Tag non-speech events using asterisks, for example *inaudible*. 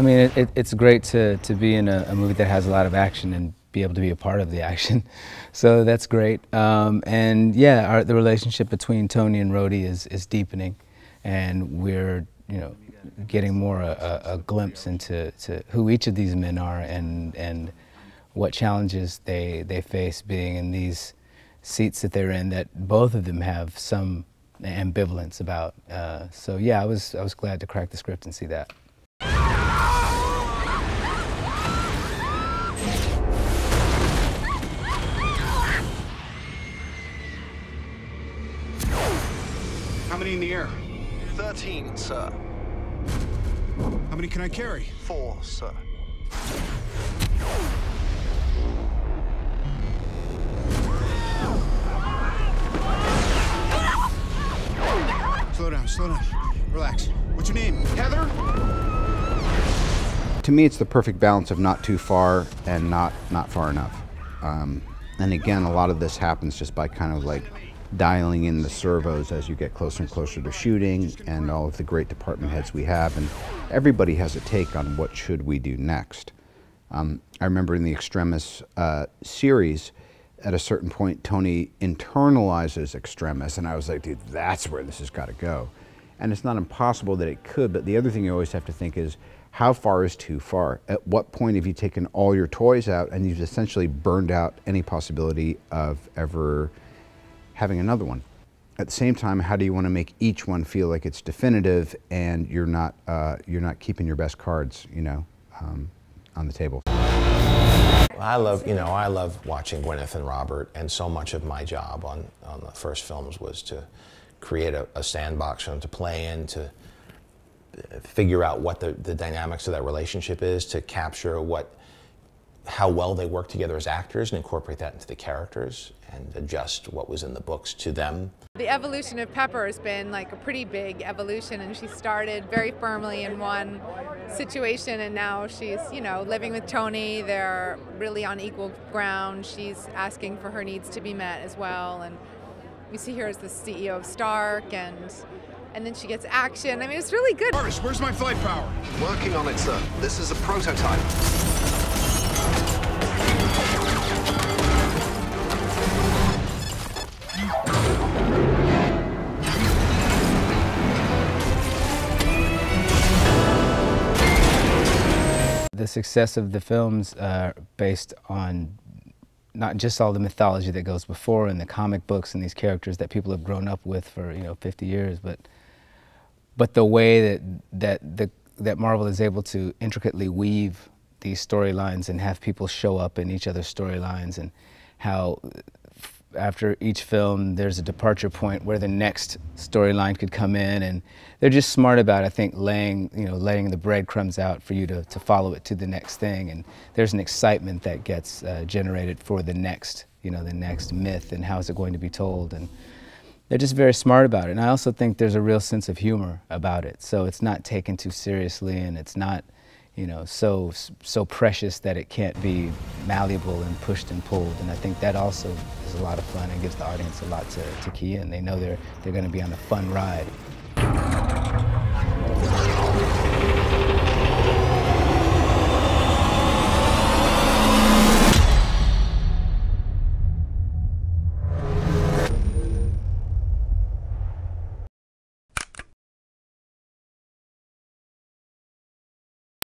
I mean, it, it, it's great to, to be in a, a, movie that has a lot of action and be able to be a part of the action. *laughs* So that's great. Um, and yeah, our, the relationship between Tony and Rhodey is, is deepening, and we're you know getting more a, a, a glimpse into to who each of these men are and and what challenges they they face being in these seats that they're in that both of them have some ambivalence about. Uh, so yeah, I was I was glad to crack the script and see that. Many in the air? Thirteen, sir. How many can I carry? Four, sir. Slow down, slow down. Relax. What's your name? Heather? To me, it's the perfect balance of not too far and not, not far enough. Um, and again, a lot of this happens just by kind of like dialing in the servos as you get closer and closer to shooting and all of the great department heads we have and everybody has a take on what should we do next. Um, i remember in the extremis uh, series at a certain point tony internalizes extremis and i was like dude that's where this has got to go. And it's not impossible that it could but the other thing you always have to think is how far is too far? At what point have you taken all your toys out and you've essentially burned out any possibility of ever having another one. At the same time, how do you want to make each one feel like it's definitive and you're not, uh, you're not keeping your best cards, you know, um, on the table? I love, you know, I love watching Gwyneth and Robert, and so much of my job on, on the first films was to create a, a sandbox for them to play in, to figure out what the, the dynamics of that relationship is, to capture what how well they work together as actors and incorporate that into the characters and adjust what was in the books to them. The evolution of Pepper has been like a pretty big evolution and she started very firmly in one situation and now she's, you know, living with Tony. They're really on equal ground. She's asking for her needs to be met as well and we see her as the CEO of Stark and and then she gets action. I mean, it's really good. JARVIS, where's my flight power? Working on it, sir. This is a prototype. The success of the films are uh, based on not just all the mythology that goes before and the comic books and these characters that people have grown up with for you know 50 years, but but the way that that the that Marvel is able to intricately weave these storylines and have people show up in each other's storylines and how after each film, there's a departure point where the next storyline could come in, and they're just smart about, I think, laying, you know, laying the breadcrumbs out for you to, to follow it to the next thing, and there's an excitement that gets uh, generated for the next, you know, the next myth and how is it going to be told, and they're just very smart about it. And I also think there's a real sense of humor about it, so it's not taken too seriously, and it's not you know, so, so precious that it can't be malleable and pushed and pulled. And I think that also is a lot of fun and gives the audience a lot to, to key in. They know they're, they're going to be on a fun ride.